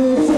you.